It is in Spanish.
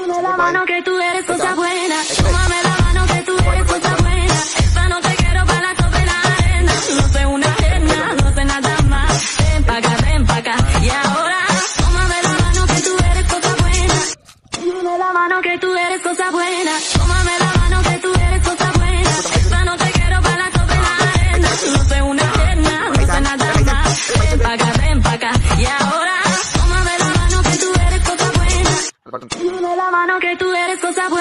Tómame la mano que tú eres cosa buena. Tómame la mano que tú eres cosa buena. Esta noche quiero para la tope la arena. No sé una arena, no sé nada más. Ven pa' acá, ven pa' acá. Y ahora, tómame la mano que tú eres cosa buena. Tómame la mano que tú eres cosa buena. Dame la mano que tú eres cosa buena.